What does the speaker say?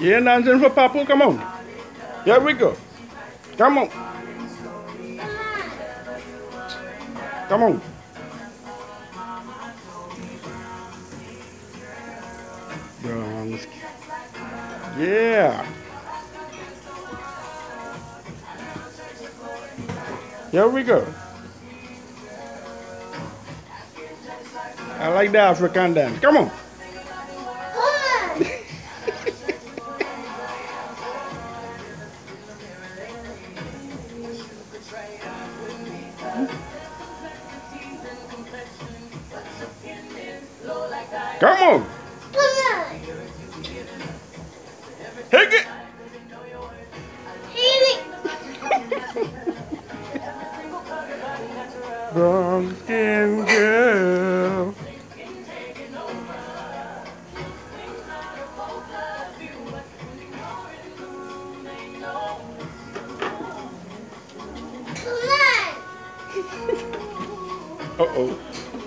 Ain't dancing for Papu? Come on. Here we go. Come on. Come on. Yeah. Here we go. I like the African dance. Come on. Come on. Take it. Brown skin Uh oh. oh.